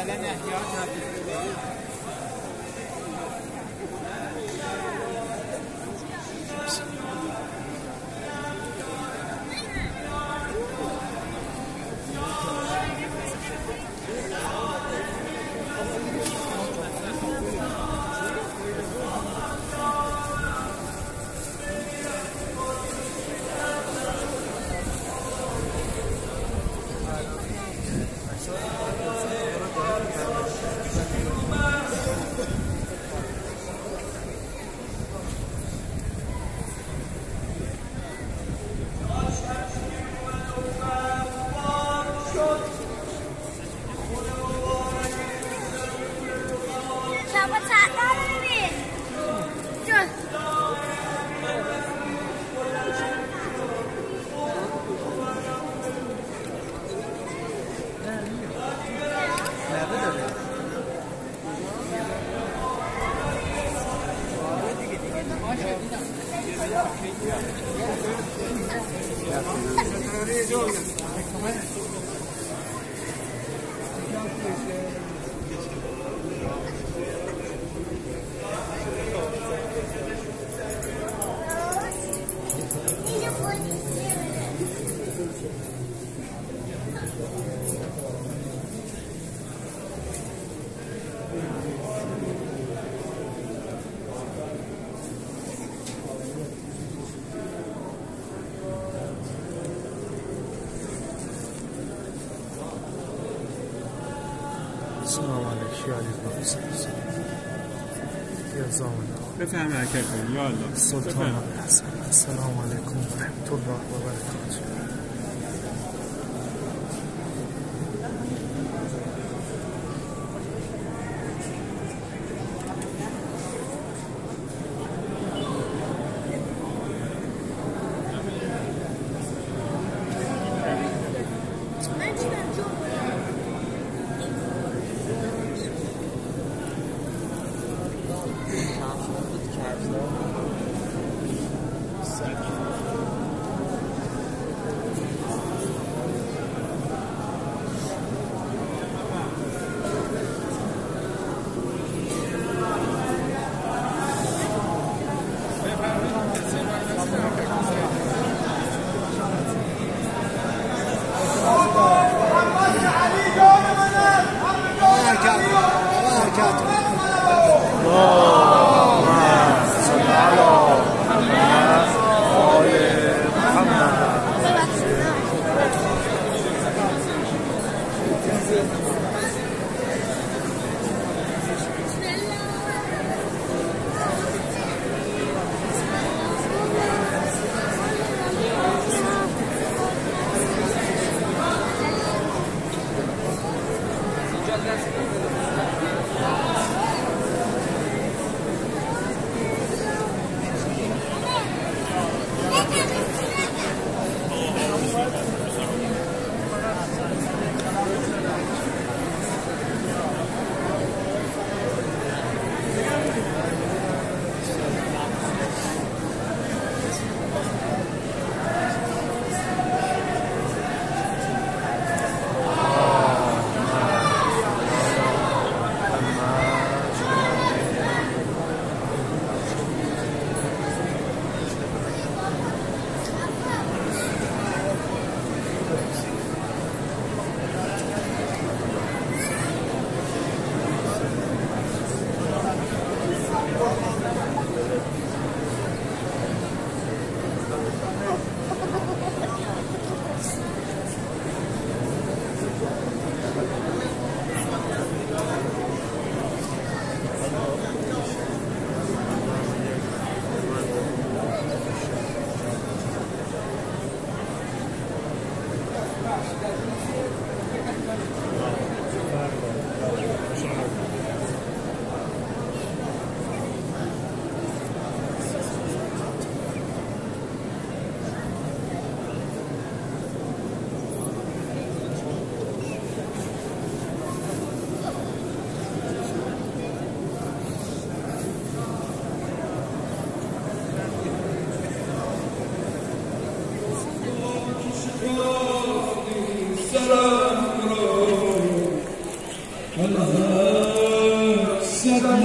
Belen ehtiyat nəticəsidir. سلام علیکی علی یا زمان بفهم حرکت کن یا الله. سلطان حسن السلام علیکم و رحمت الله و برکاته. بركاته بركاته oh.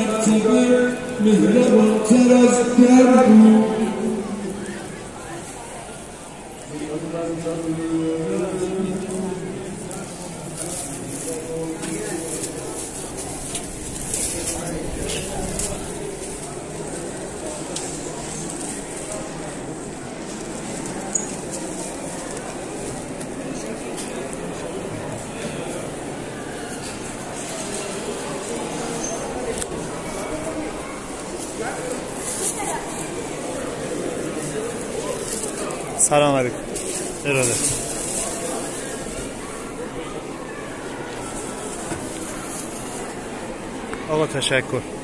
Takibir, Mihre Volteras Derbu. saramadık herhalde. Allah'a teşekkür.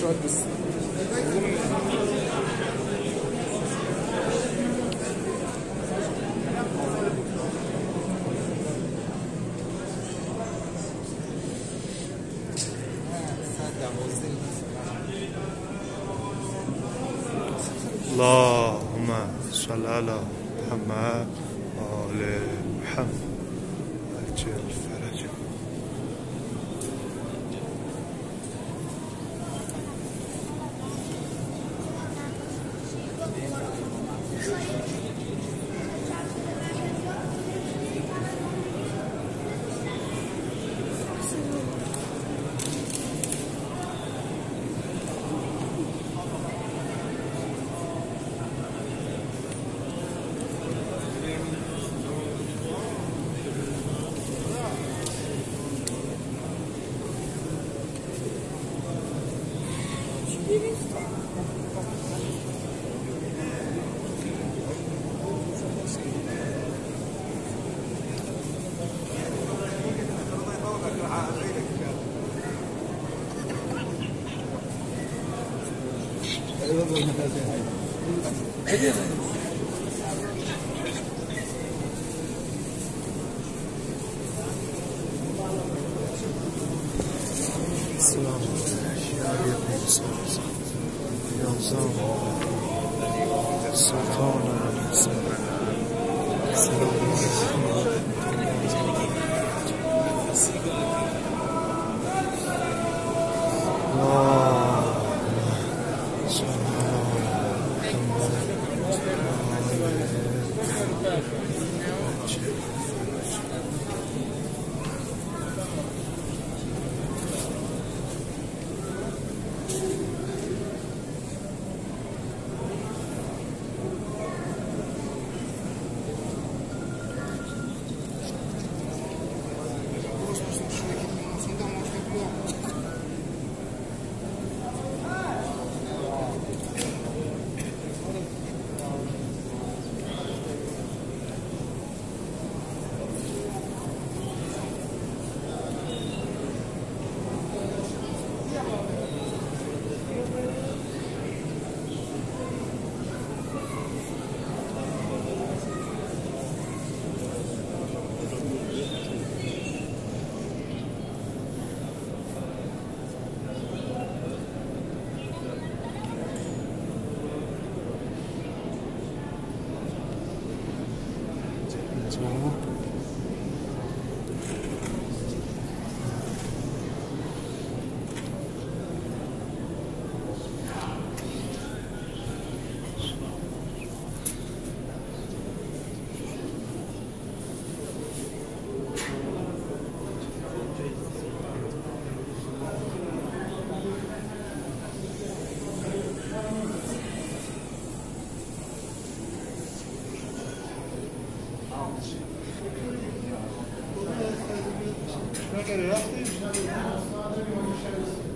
شاید بس. اللهم صل على محمد. السلام عليكم. Sultana Sultana Get it up, please.